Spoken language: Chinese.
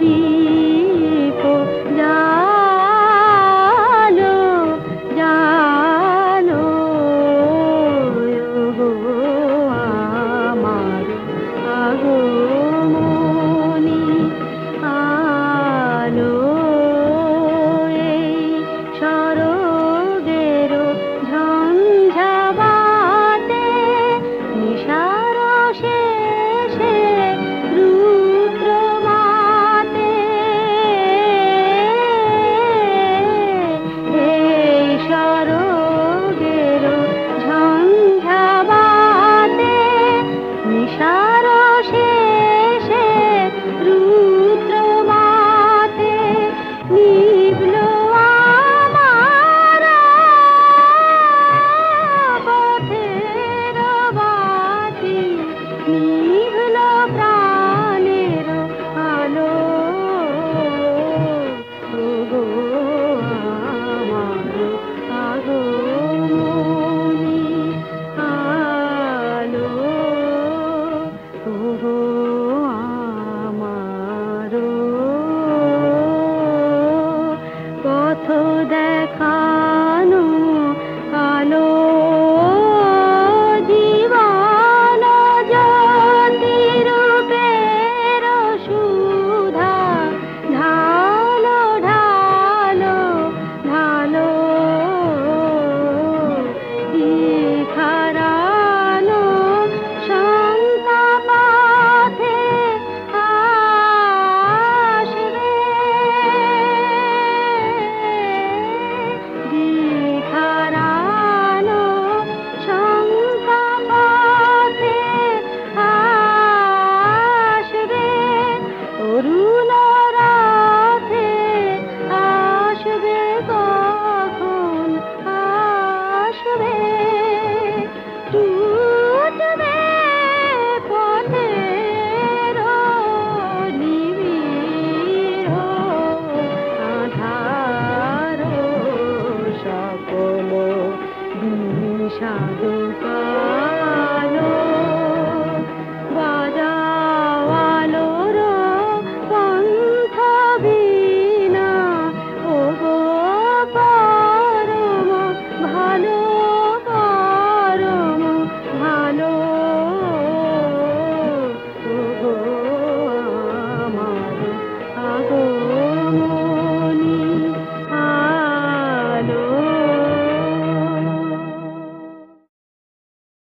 दी Música